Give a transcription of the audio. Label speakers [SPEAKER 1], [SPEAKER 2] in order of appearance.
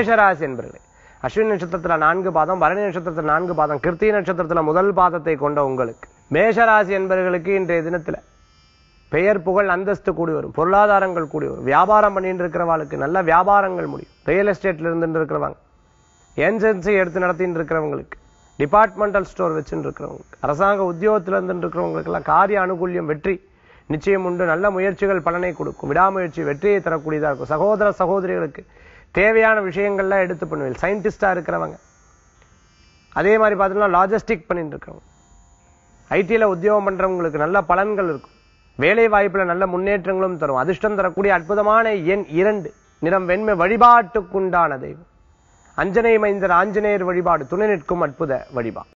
[SPEAKER 1] மேஷராசி என்பர்களே அஸ்வினி நட்சத்திரத்தில் நான்கு பாதம் பரணி நட்சத்திரத்தில் நான்கு பாதம் கிருத்தி நட்சத்திரத்தில் முதல் பாதத்தை கொண்ட உங்களுக்கு மேஷராசி என்பவர்களுக்கு இன்றைய தினத்தில் பெயர் புகழ் அந்தஸ்து கூடி வரும் பொருளாதாரங்கள் கூடி வரும் வியாபாரம் பண்ணிட்டு இருக்கிறவங்களுக்கு நல்ல வியாபாரங்கள் முடியும் ரியல் எஸ்டேட்ல இருந்துட்டு இருக்கிறவங்க ஏஜென்சி எடுத்து நடத்திட்டு இருக்கிறவங்களுக்கு டிபார்ட்மெண்டல் ஸ்டோர் வச்சுட்டு இருக்கிறவங்களுக்கு அரசாங்க உத்தியோகத்தில் இருந்துட்டு இருக்கிறவங்களுக்கெல்லாம் காரிய அனுகூல்யம் வெற்றி நிச்சயம் உண்டு. நல்ல முயற்சிகள் பலனை கொடுக்கும். விடாமுயற்சி வெற்றியை தரக்கூடியதாக இருக்கும். சகோதர சகோதரிகளுக்கு தேவையான விஷயங்கள்லாம் எடுத்து பண்ணுவீங்க சயின்டிஸ்டா இருக்கிறவங்க. அதே மாதிரி பார்த்தீங்கன்னா லாஜிஸ்டிக் பண்ணிட்டு இருக்கிறவங்க. ஐடில உத்தியோகம் பண்றவங்களுக்கு நல்ல பலன்கள் இருக்கும். வேலை வாய்ப்புல நல்ல முன்னேற்றங்களும் தரும். அதிர்ஷ்டம் தரக்கூடிய அற்புதமான எண் இரண்டு. நிறம் வெண்மை வழிபாட்டுக்குண்டான தெய்வம். அஞ்சனை மைந்தர் ஆஞ்சநேயர் வழிபாடு. துணை நிற்கும் அற்புத வழிபாடு.